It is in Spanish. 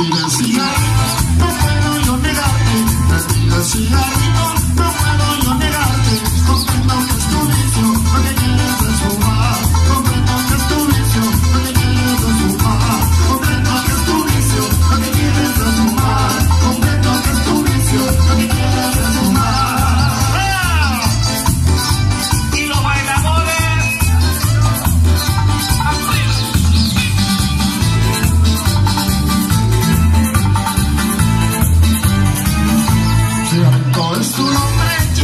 Tiras y Transpiración, no puedo yo negarte, transpiración. Es tu nombre